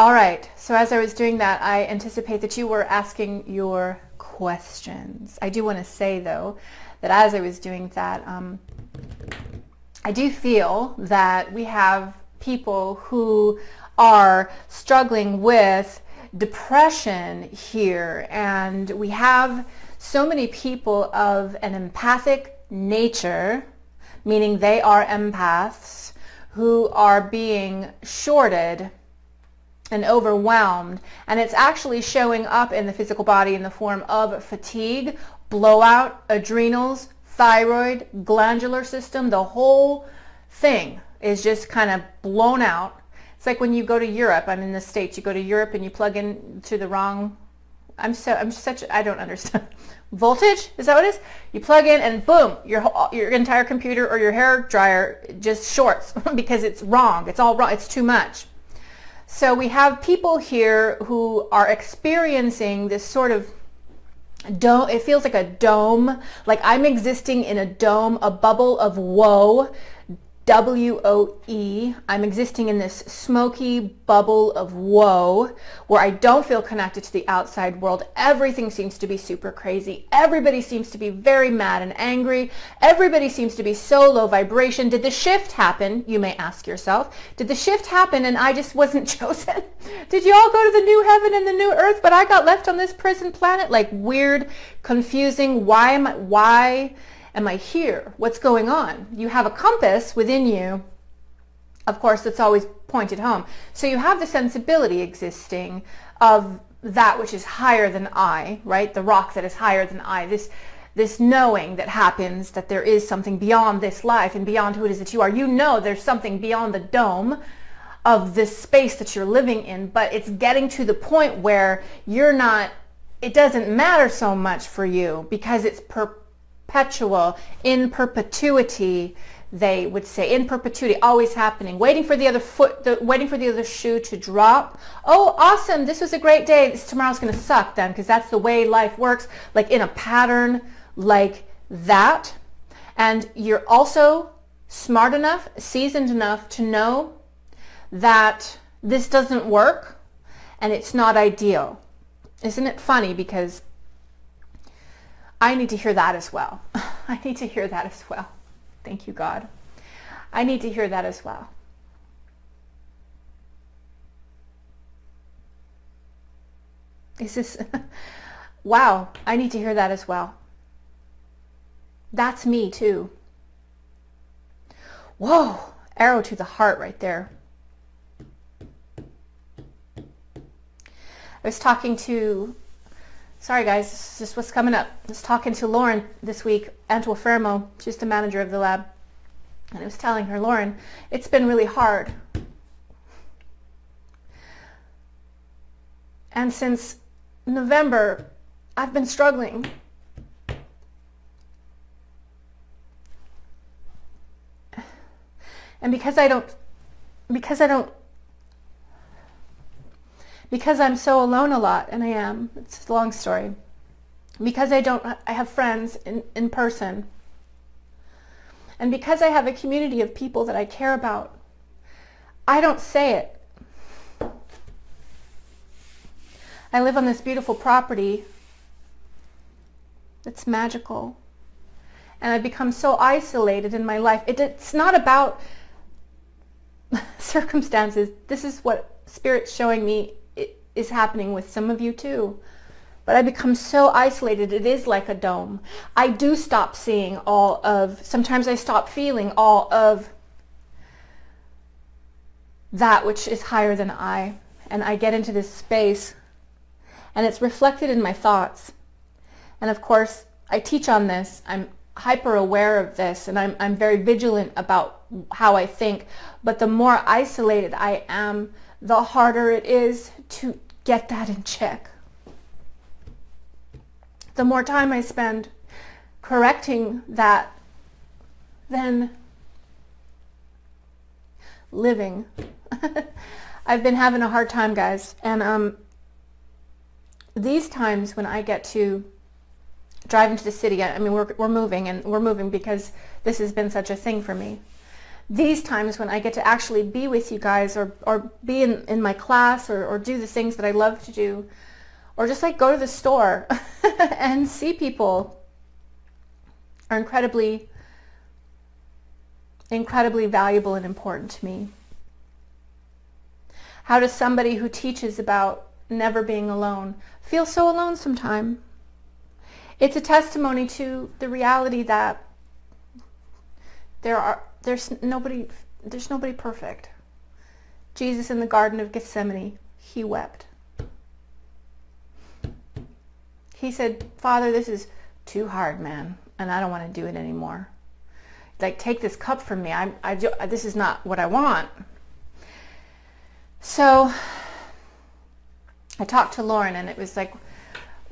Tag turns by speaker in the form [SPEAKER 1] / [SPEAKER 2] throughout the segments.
[SPEAKER 1] All right, so as I was doing that, I anticipate that you were asking your questions. I do want to say, though, that as I was doing that, um, I do feel that we have people who are struggling with depression here, and we have so many people of an empathic nature, meaning they are empaths, who are being shorted and overwhelmed. And it's actually showing up in the physical body in the form of fatigue, blowout, adrenals, thyroid, glandular system, the whole thing is just kind of blown out. It's like when you go to Europe, I'm in the States, you go to Europe and you plug in to the wrong, I'm so, I'm such, I don't understand. Voltage, is that what it is? You plug in and boom, your, your entire computer or your hair dryer just shorts because it's wrong. It's all wrong. It's too much. So we have people here who are experiencing this sort of dome, it feels like a dome, like I'm existing in a dome, a bubble of woe W-O-E. I'm existing in this smoky bubble of woe where I don't feel connected to the outside world. Everything seems to be super crazy. Everybody seems to be very mad and angry. Everybody seems to be so low vibration. Did the shift happen? You may ask yourself. Did the shift happen and I just wasn't chosen? Did you all go to the new heaven and the new earth, but I got left on this prison planet? Like weird, confusing. Why am I, why? Am I here? What's going on? You have a compass within you, of course, that's always pointed home. So you have the sensibility existing of that which is higher than I, right? The rock that is higher than I. This this knowing that happens that there is something beyond this life and beyond who it is that you are. You know there's something beyond the dome of this space that you're living in, but it's getting to the point where you're not, it doesn't matter so much for you because it's per perpetual, in perpetuity, they would say, in perpetuity, always happening, waiting for the other foot, the, waiting for the other shoe to drop. Oh, awesome, this was a great day. This tomorrow's going to suck then, because that's the way life works, like in a pattern like that. And you're also smart enough, seasoned enough to know that this doesn't work and it's not ideal. Isn't it funny because I need to hear that as well. I need to hear that as well. Thank you, God. I need to hear that as well. Is this, wow, I need to hear that as well. That's me too. Whoa, arrow to the heart right there. I was talking to Sorry guys, this is just what's coming up. I was talking to Lauren this week, Antua Fermo, she's the manager of the lab, and I was telling her, Lauren, it's been really hard. And since November, I've been struggling. And because I don't, because I don't because I'm so alone a lot, and I am, it's a long story, because I don't, I have friends in, in person, and because I have a community of people that I care about, I don't say it. I live on this beautiful property It's magical. And I've become so isolated in my life. It, it's not about circumstances. This is what Spirit's showing me is happening with some of you too. But I become so isolated, it is like a dome. I do stop seeing all of, sometimes I stop feeling all of that which is higher than I. And I get into this space and it's reflected in my thoughts. And of course, I teach on this. I'm hyper aware of this and I'm, I'm very vigilant about how I think. But the more isolated I am, the harder it is to get that in check. The more time I spend correcting that than living. I've been having a hard time, guys. And um, these times when I get to drive into the city, I mean, we're, we're moving and we're moving because this has been such a thing for me. These times when I get to actually be with you guys or, or be in, in my class or, or do the things that I love to do or just like go to the store and see people are incredibly, incredibly valuable and important to me. How does somebody who teaches about never being alone feel so alone sometime? It's a testimony to the reality that there are there's nobody there's nobody perfect. Jesus in the Garden of Gethsemane, he wept. He said, Father, this is too hard, man, and I don't want to do it anymore. Like, take this cup from me. I, I, this is not what I want. So I talked to Lauren, and it was like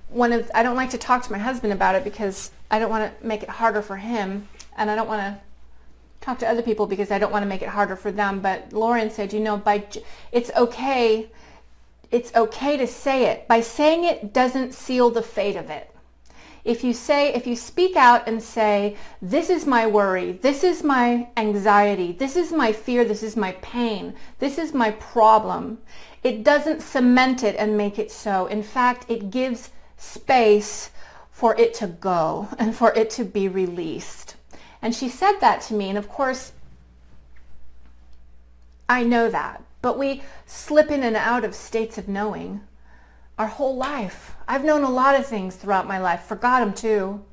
[SPEAKER 1] one of, I don't like to talk to my husband about it because I don't want to make it harder for him, and I don't want to talk to other people because I don't want to make it harder for them. But Lauren said, you know, by it's okay it's okay to say it. By saying it doesn't seal the fate of it. If you say, if you speak out and say, this is my worry, this is my anxiety, this is my fear, this is my pain, this is my problem, it doesn't cement it and make it so. In fact, it gives space for it to go and for it to be released. And she said that to me. And of course, I know that but we slip in and out of states of knowing our whole life. I've known a lot of things throughout my life, forgot them too.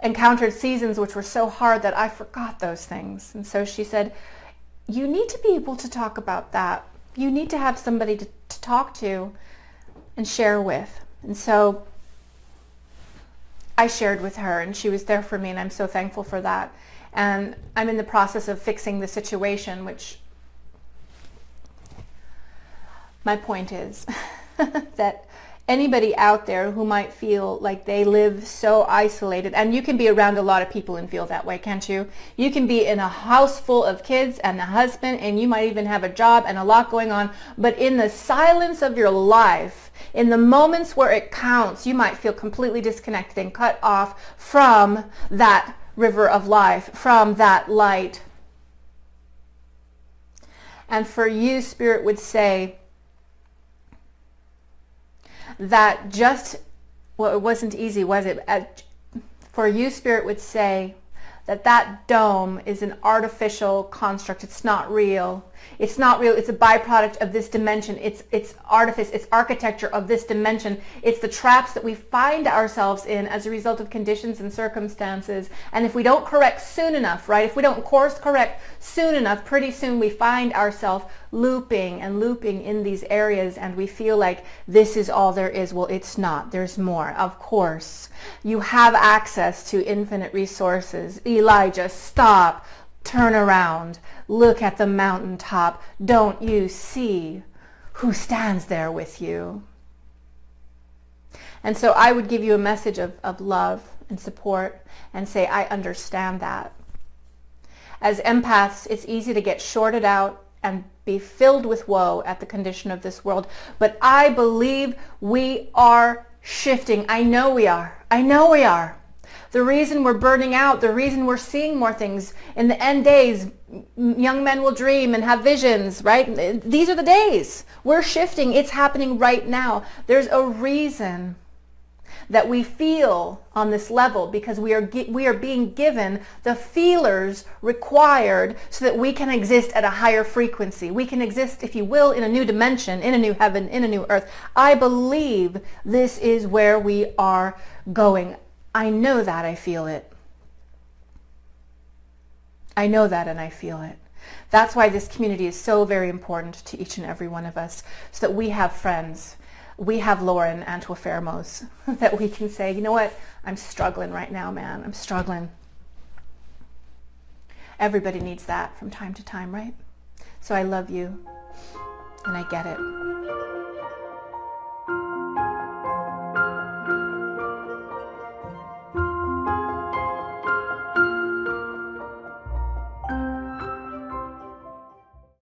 [SPEAKER 1] Encountered seasons which were so hard that I forgot those things. And so she said, you need to be able to talk about that. You need to have somebody to, to talk to and share with. And so I shared with her and she was there for me and I'm so thankful for that. And I'm in the process of fixing the situation, which my point is that anybody out there who might feel like they live so isolated, and you can be around a lot of people and feel that way, can't you? You can be in a house full of kids and a husband, and you might even have a job and a lot going on, but in the silence of your life, in the moments where it counts, you might feel completely disconnected and cut off from that river of life, from that light. And for you, Spirit would say, that just, well, it wasn't easy, was it? For you, Spirit would say that that dome is an artificial construct. It's not real. It's not real. It's a byproduct of this dimension. It's, it's artifice. It's architecture of this dimension. It's the traps that we find ourselves in as a result of conditions and circumstances. And if we don't correct soon enough, right? If we don't course correct soon enough, pretty soon we find ourselves looping and looping in these areas and we feel like this is all there is. Well, it's not. There's more. Of course. You have access to infinite resources. Elijah, stop Turn around. Look at the mountaintop. Don't you see who stands there with you? And so I would give you a message of, of love and support and say, I understand that. As empaths, it's easy to get shorted out and be filled with woe at the condition of this world. But I believe we are shifting. I know we are. I know we are the reason we're burning out, the reason we're seeing more things. In the end days, young men will dream and have visions, right? These are the days. We're shifting. It's happening right now. There's a reason that we feel on this level because we are we are being given the feelers required so that we can exist at a higher frequency. We can exist, if you will, in a new dimension, in a new heaven, in a new earth. I believe this is where we are going. I know that I feel it. I know that and I feel it. That's why this community is so very important to each and every one of us, so that we have friends. We have Lauren Antofermos that we can say, you know what, I'm struggling right now, man. I'm struggling. Everybody needs that from time to time, right? So I love you and I get it.